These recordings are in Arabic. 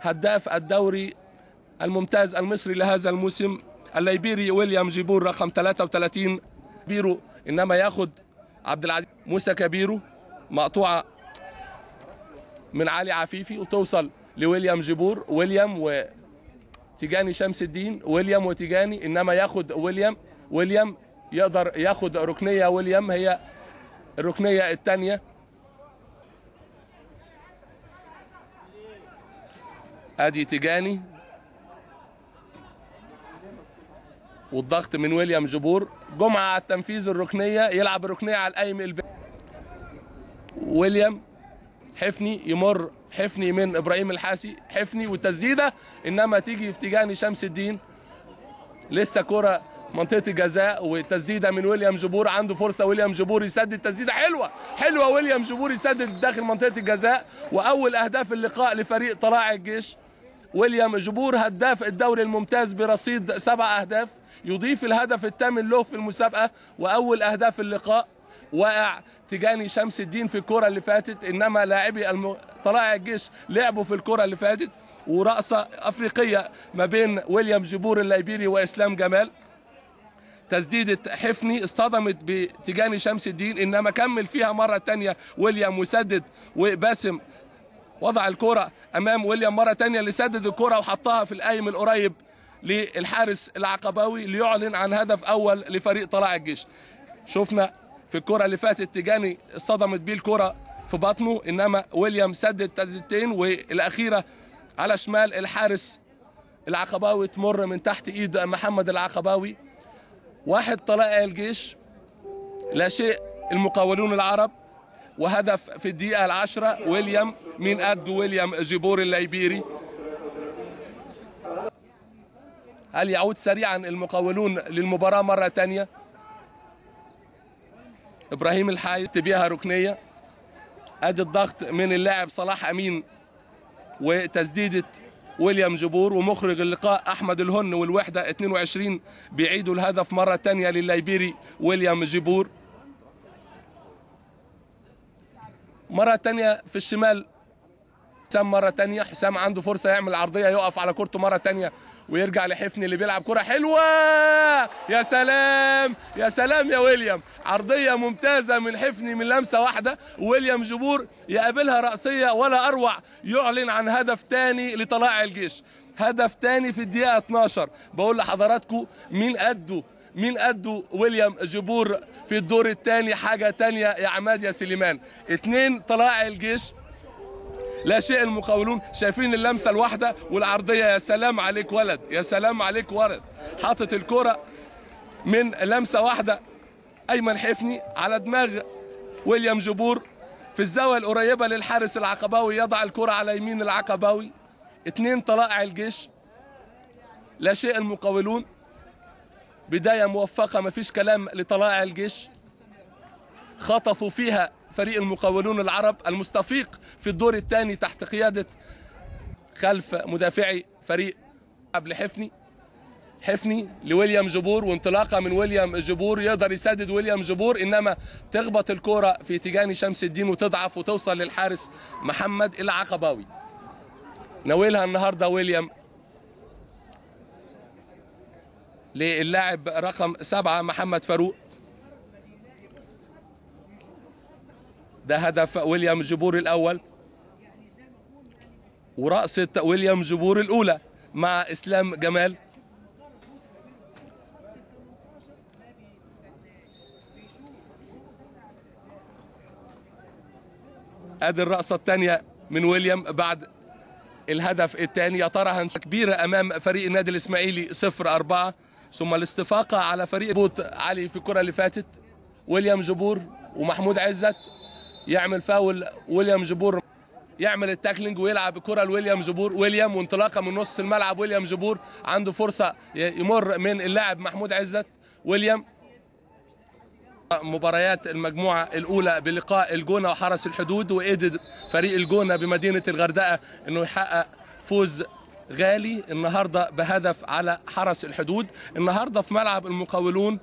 هداف الدوري الممتاز المصري لهذا الموسم الليبيري ويليام جيبور رقم 33 بيرو إنما ياخد عبد العزيز موسى كبيرو مقطوعة من علي عفيفي وتوصل لويليام جيبور. ويليام وتيجاني شمس الدين ويليام وتيجاني إنما ياخد ويليام. ويليام يقدر ياخد ركنية ويليام هي الركنية الثانية. أدي تيجاني. والضغط من ويليام جبور. جمعة على التنفيذ الركنية يلعب الركنية على القايم الب... ويليام حفني يمر حفني من إبراهيم الحاسي حفني والتسديده إنما تيجي في تيجاني شمس الدين. لسه كرة منطقة الجزاء وتسديدة من ويليام جبور. عنده فرصة ويليام جبور يسدد تسديدة. حلوة حلوة. ويليام جبور يسدد داخل منطقة الجزاء. وأول أهداف اللقاء لفريق طلائع الجيش. ويليام جبور هداف الدوري الممتاز برصيد سبع أهداف يضيف الهدف الثامن له في المسابقة وأول أهداف اللقاء. واقع تجاني شمس الدين في الكرة اللي فاتت إنما لاعبي الم... طلائع الجيش لعبوا في الكرة اللي فاتت. ورقصه أفريقية ما بين ويليام جبور الليبيري وإسلام جمال. تسديدة حفني اصطدمت بتجاني شمس الدين إنما كمل فيها مرة تانية ويليام وسدد وباسم وضع الكرة أمام ويليام مرة تانية اللي سدد الكرة وحطها في القايم القريب للحارس العقباوي ليعلن عن هدف أول لفريق طلائع الجيش. شفنا في الكرة اللي فاتت تجاني اصطدمت بيه الكرة في بطنه إنما ويليام سدد تسديدتين والأخيرة على شمال الحارس العقباوي تمر من تحت إيد محمد العقباوي. واحد طلائع الجيش لا شيء المقاولون العرب وهدف في الدقيقة العشرة ويليام من قد؟ ويليام جيبور الليبيري. هل يعود سريعا المقاولون للمباراة مرة تانية؟ إبراهيم الحاي بيها ركنية. أدي الضغط من اللاعب صلاح أمين وتسديدة ويليام جبور ومخرج اللقاء أحمد الهن والوحدة 22 بيعيدوا الهدف مرة تانية للليبيري ويليام جبور مرة تانية في الشمال. حسام مرة تانية. حسام عنده فرصة يعمل عرضية يقف على كورته مرة تانية ويرجع لحفني اللي بيلعب كرة حلوة. يا سلام! يا سلام يا ويليام! عرضية ممتازة من حفني من لمسة واحدة. ويليام جبور يقابلها رأسية ولا أروع. يعلن عن هدف تاني لطلائع الجيش. هدف تاني في الدقيقة 12 بقول لحضراتكم مين قده مين قده؟ ويليام جبور في الدور الثاني حاجة تانية يا عماد يا سليمان. اتنين طلائع الجيش لا شيء المقاولون شايفين اللمسة الواحدة والعرضية. يا سلام عليك ولد يا سلام عليك ولد. حاطط الكرة من لمسة واحدة أيمن حفني على دماغ ويليام جبور. في الزاوية القريبة للحارس العقباوي يضع الكرة على يمين العقباوي. اتنين طلائع الجيش لا شيء المقاولون. بداية موفقة مفيش كلام لطلائع الجيش. خطفوا فيها فريق المقاولون العرب المستفيق في الدور الثاني تحت قيادة خلف مدافعي فريق قبل حفني. حفني لويليام جبور وانطلاقة من ويليام جبور. يقدر يسدد ويليام جبور إنما تخبط الكرة في تيجاني شمس الدين وتضعف وتوصل للحارس محمد العقباوي. ناولها النهارده ويليام للاعب رقم سبعة محمد فاروق. ده هدف ويليام جبور الأول. ورأسة ويليام جبور الأولى مع إسلام جمال. أدي الرأسة الثانية من ويليام بعد الهدف الثاني. يا ترى هنشوف كبيرة أمام فريق النادي الإسماعيلي صفر أربعة. ثم الاستفاقة على فريق بوت علي في الكرة اللي فاتت ويليام جبور ومحمود عزت يعمل فاول ويليام جبور يعمل ال tackling ويلعب الكره لويليام جبور ويليام وانطلاقة من نص الملعب ويليام جبور عنده فرصة يمر من اللاعب محمود عزت ويليام مباريات المجموعة الأولى بلقاء الجونة وحرس الحدود وقدر فريق الجونة بمدينة الغردقة أنه يحقق فوز غالي النهاردة بهدف على حرس الحدود. النهاردة في ملعب المقاولون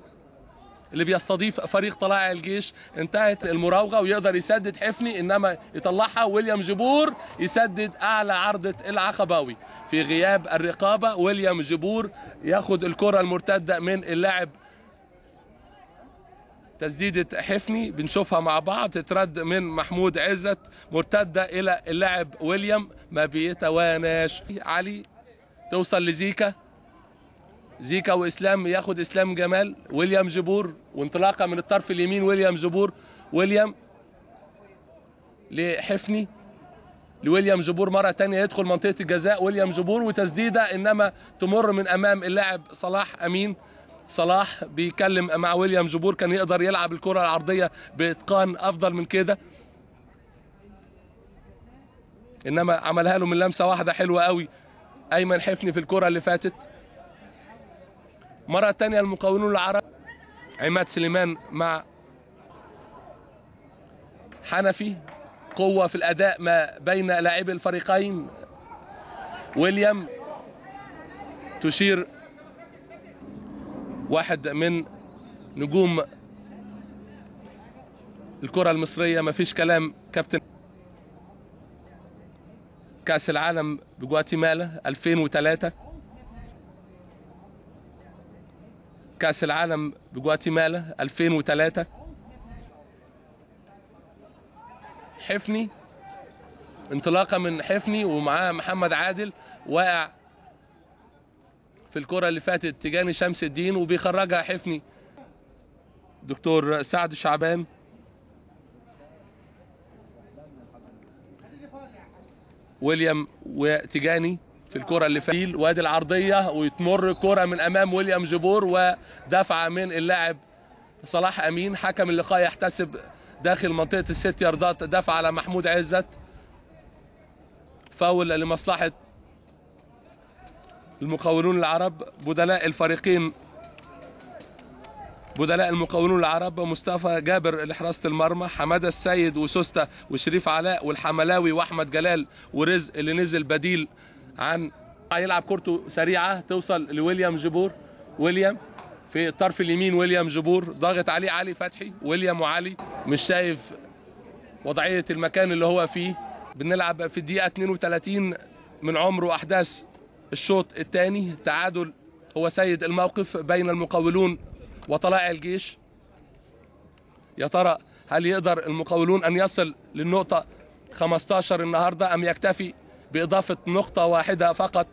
اللي بيستضيف فريق طلائع الجيش انتهت المراوغة ويقدر يسدد حفني إنما يطلعها ويليام جبور يسدد أعلى عرضة العقباوي. في غياب الرقابة ويليام جبور ياخد الكرة المرتدة من اللاعب تسديدة حفني بنشوفها مع بعض تترد من محمود عزت مرتدة إلى اللاعب ويليام ما بيتواناش. علي توصل لزيكا. زيكا وإسلام ياخد إسلام جمال. ويليام جبور وانطلاقة من الطرف اليمين ويليام جبور. ويليام لحفني. لويليام جبور مرة تانية يدخل منطقة الجزاء. ويليام جبور وتسديدة إنما تمر من أمام اللاعب صلاح أمين. صلاح بيكلم مع ويليام جبور كان يقدر يلعب الكرة العرضية بإتقان أفضل من كده. إنما عملها له من لمسة واحدة حلوة قوي. أيمن حفني في الكرة اللي فاتت. مرة تانية المقاولون العرب. عماد سليمان مع حنفي. قوة في الأداء ما بين لاعبي الفريقين. ويليام تشير واحد من نجوم الكرة المصرية. ما فيش كلام كابتن. كأس العالم بجواتيمالا 2003 كأس العالم بجواتيمالا 2003 حفني انطلاقة من حفني ومعاه محمد عادل واقع في الكرة اللي فاتت تجاني شمس الدين وبيخرجها حفني. دكتور سعد شعبان. ويليام وتجاني في الكرة اللي فاتت. وادي العرضية ويتمر كرة من أمام ويليام جبور ودفعة من اللاعب صلاح أمين. حكم اللقاء يحتسب داخل منطقة الست ياردات. دفع على محمود عزت. فاول لمصلحة المقاولون العرب بدلاء الفريقين. بدلاء المقاولون العرب مصطفى جابر لحراسة المرمى حمادة السيد وسوستا وشريف علاء والحملاوي وأحمد جلال ورزق اللي نزل بديل عن يلعب كورته سريعة توصل لويليام جبور. ويليام في الطرف اليمين ويليام جبور. ضاغط عليه علي فتحي ويليام وعلي. مش شايف وضعية المكان اللي هو فيه. بنلعب في الدقيقة 32 من عمر وأحداث الشوط الثاني تعادل هو سيد الموقف بين المقاولون وطلائع الجيش. يا ترى هل يقدر المقاولون أن يصل للنقطة 15 النهاردة أم يكتفي بإضافة نقطة واحدة فقط؟